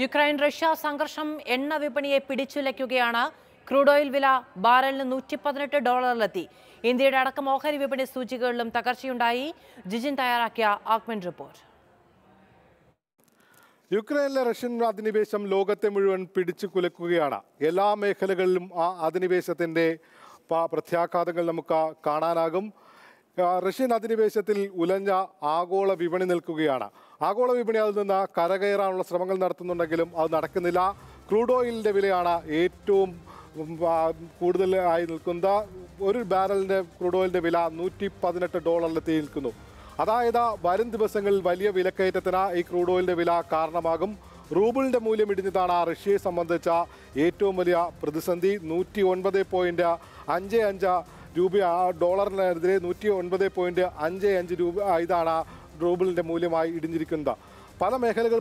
Ukraine Russia സംഘർഷം എണ്ണ വിപണിയെ പിടിച്ചുലയ്ക്കുകയാണ്. ക്രൂഡ് ഓയിൽ വില ബാരലിന് നൂറ്റി പതിനെട്ട് ഡോളറിലെത്തി. ഇന്ത്യയുടെ അടക്കം ഓഹരി വിപണി സൂചികകളിലും തകർച്ചയുണ്ടായി. ജിജിൻ തയ്യാറാക്കിയ ആക്മെന്റ് റിപ്പോർട്ട്. യുക്രൈനിലെ റഷ്യൻ അധിനിവേശം ലോകത്തെ മുഴുവൻ പിടിച്ചു കുലക്കുകയാണ്. എല്ലാ മേഖലകളിലും ആ അധിനിവേശത്തിന്റെ പ്രത്യാഘാതങ്ങൾ നമുക്ക് കാണാനാകും. റഷ്യൻ അധിനിവേശത്തിൽ ഉലഞ്ഞ ആഗോള വിപണി നിൽക്കുകയാണ്. ആഗോള വിപണി അതിൽ നിന്ന് കരകയറാനുള്ള ശ്രമങ്ങൾ നടത്തുന്നുണ്ടെങ്കിലും അത് നടക്കുന്നില്ല. ക്രൂഡ് ഓയിലിന്റെ വിലയാണ് ഏറ്റവും കൂടുതൽ ആയി നിൽക്കുന്നത്. ഒരു ബാരലിന്റെ ക്രൂഡ് ഓയിലിന്റെ വില നൂറ്റി പതിനെട്ട് ഡോളറിലെത്തി നിൽക്കുന്നു. അതായത് വരും ദിവസങ്ങളിൽ വലിയ വിലക്കയറ്റത്തിന് ഈ ക്രൂഡ് ഓയിലിന്റെ വില കാരണമാകും. റൂബിളിന്റെ മൂല്യം ഇടിഞ്ഞതാണ് റഷ്യയെ സംബന്ധിച്ച ഏറ്റവും വലിയ പ്രതിസന്ധി. നൂറ്റി ഒൻപത് പോയിന്റ് അഞ്ച് അഞ്ച് രൂപ ഡോളറിനെതിരെ നൂറ്റി ഒൻപത് പോയിന്റ് അഞ്ച് അഞ്ച് രൂപ ഇതാണ് റൂബിളിന്റെ മൂല്യമായി ഇടിഞ്ഞിരിക്കുന്നത്. പല മേഖലകൾ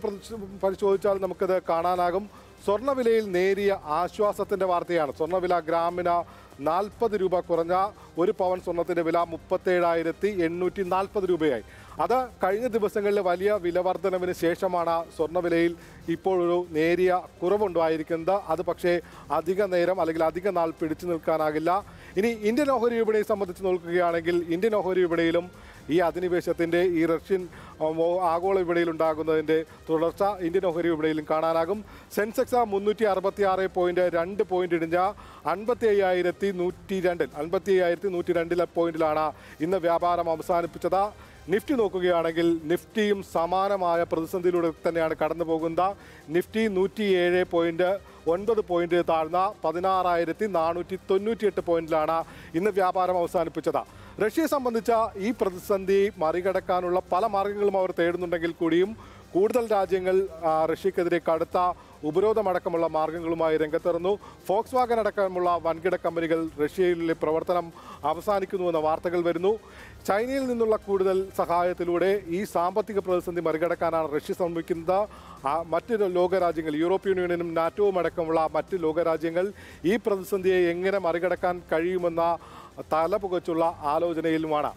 പരിശോധിച്ചാൽ നമുക്കത് കാണാനാകും. സ്വർണവിലയിൽ നേരിയ ആശ്വാസത്തിന്റെ വാർത്തയാണ്. സ്വർണവില ഗ്രാമിന് നാൽപ്പത് രൂപ കുറഞ്ഞ ഒരു പവൻ സ്വർണത്തിന്റെ വില മുപ്പത്തേഴായിരത്തി എണ്ണൂറ്റി നാൽപ്പത് രൂപയായി. അത് കഴിഞ്ഞ ദിവസങ്ങളിലെ വലിയ വിലവർധനവിന് ശേഷമാണ് സ്വർണവിലയിൽ ഇപ്പോഴൊരു നേരിയ കുറവുണ്ടായിരിക്കുന്നത്. അത് പക്ഷേ അധിക നേരം അല്ലെങ്കിൽ അധിക നാൾ പിടിച്ചു നിൽക്കാനാകില്ല. ഇനി ഇന്ത്യൻ ഓഹരി വിപണിയെ സംബന്ധിച്ച് നോക്കുകയാണെങ്കിൽ ഇന്ത്യൻ ഓഹരി വിപണിയിലും ഈ അധിനിവേശത്തിന്റെ ഈ റഷ്യൻ ആഗോള വിപണിയിൽ ഉണ്ടാകുന്നതിന്റെ തുടർച്ച ഇന്ത്യൻ ഓഹരി വിപണിയിലും കാണാനാകും. സെൻസെക്സ് മുന്നൂറ്റി അറുപത്തി ആറ് പോയിന്റ് രണ്ട് പോയിന്റ് ഇടിഞ്ഞ അൻപത്തി അയ്യായിരത്തി നൂറ്റി രണ്ടിൽ അൻപത്തി അയ്യായിരത്തി നൂറ്റി രണ്ടിലെ പോയിന്റിലാണ് ഇന്ന് വ്യാപാരം അവസാനിപ്പിച്ചത്. നിഫ്റ്റി നോക്കുകയാണെങ്കിൽ നിഫ്റ്റിയും സമാനമായ പ്രതിസന്ധിയിലൂടെ തന്നെയാണ് കടന്നു പോകുന്നത്. നിഫ്റ്റി നൂറ്റി ഏഴ് പോയിന്റ് ഒൻപത് പോയിന്റ് താഴ്ന്ന പതിനാറായിരത്തി നാനൂറ്റി തൊണ്ണൂറ്റിയെട്ട് പോയിന്റിലാണ് ഇന്ന് വ്യാപാരം അവസാനിപ്പിച്ചത്. റഷ്യയെ സംബന്ധിച്ച ഈ പ്രതിസന്ധി മറികടക്കാനുള്ള പല മാർഗങ്ങളും അവർ തേടുന്നുണ്ടെങ്കിൽ കൂടിയും കൂടുതൽ രാജ്യങ്ങൾ റഷ്യക്കെതിരെ കടുത്ത ഉപരോധമടക്കമുള്ള മാർഗങ്ങളുമായി രംഗത്തിറന്നു ഫോക്സ് വാഗൻ അടക്കമുള്ള വൻകിട കമ്പനികൾ റഷ്യയിലെ പ്രവർത്തനം അവസാനിക്കുന്നുവെന്ന വാർത്തകൾ വരുന്നു. ചൈനയിൽ നിന്നുള്ള കൂടുതൽ സഹായത്തിലൂടെ ഈ സാമ്പത്തിക പ്രതിസന്ധി മറികടക്കാനാണ് റഷ്യ ശ്രമിക്കുന്നത്. മറ്റ് ലോകരാജ്യങ്ങൾ യൂറോപ്യൻ യൂണിയനും നാറ്റോവും അടക്കമുള്ള മറ്റ് ലോകരാജ്യങ്ങൾ ഈ പ്രതിസന്ധിയെ എങ്ങനെ മറികടക്കാൻ കഴിയുമെന്ന തലപുകച്ചുള്ള ആലോചനയിലുമാണ്.